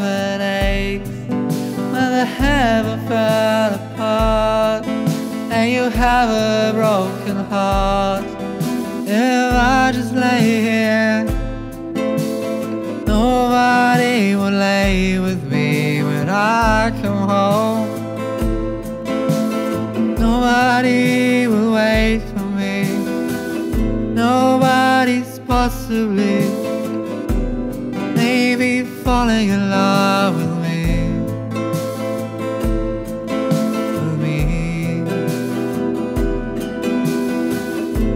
heaven aches, when the heaven fell apart, and you have a broken heart. If I just lay here, nobody will lay with me when I come home. Nobody will wait for me. Nobody's possibly falling in love with me. With me.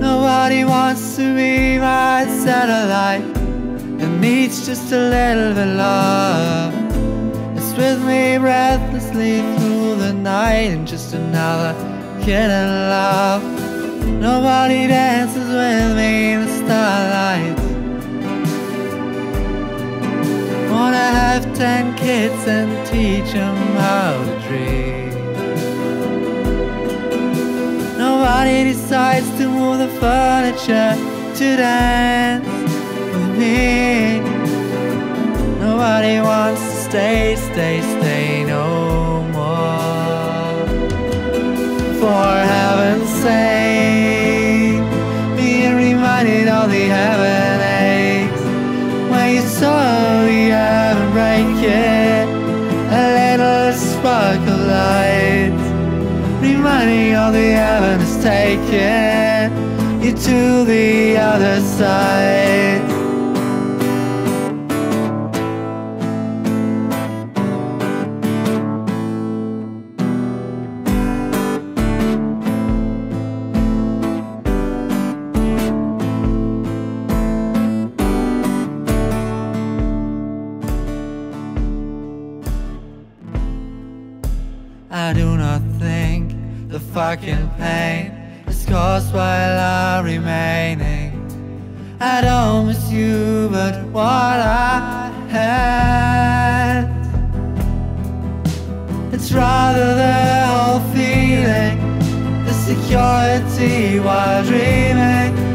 Nobody wants to be my satellite. It needs just a little bit of love. It's with me breathlessly through the night and just another kid in love. Nobody dances with me in the starlight. Ten kids and teach them how to dream. Nobody decides to move the furniture to dance with me. Nobody wants to stay, stay, stay no more. For heaven's sake, being reminded of the heaven aches when you saw break it, a little spark of light, reminding of the heaven has taken. You to the other side. I do not think the fucking pain is caused while I'm remaining. I don't miss you, but what I had. It's rather the whole feeling, the security while dreaming.